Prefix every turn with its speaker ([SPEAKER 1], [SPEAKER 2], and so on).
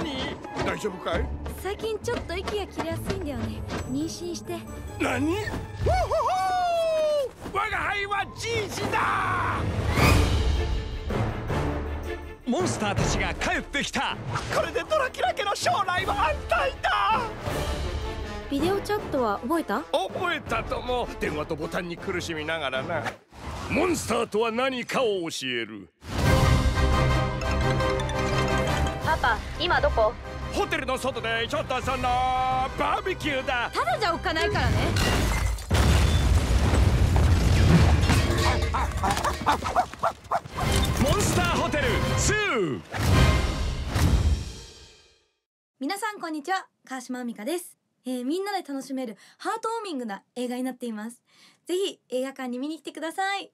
[SPEAKER 1] 何？大丈夫かい？
[SPEAKER 2] 最近ちょっと息が切れやすいんだよね。妊娠して。
[SPEAKER 1] 何？ほほほ我が輩はじいじだ！
[SPEAKER 3] モンスターたちが帰ってきた。
[SPEAKER 1] これでドラキュラ家の将来は安泰だ！
[SPEAKER 2] ビデオチャットは覚えた？
[SPEAKER 1] 覚えたとも。電話とボタンに苦しみながらな。モンスターとは何かを教える
[SPEAKER 2] パパ今どこ？
[SPEAKER 1] ホテルの外でちょっとそのバーベキューだ。
[SPEAKER 2] ただじゃおっかないからね。
[SPEAKER 3] モンスターホテル2
[SPEAKER 2] 皆さんこんにちは川島美香です、えー、みんなで楽しめるハートウォーミングな映画になっています。ぜひ映画館に見に来てください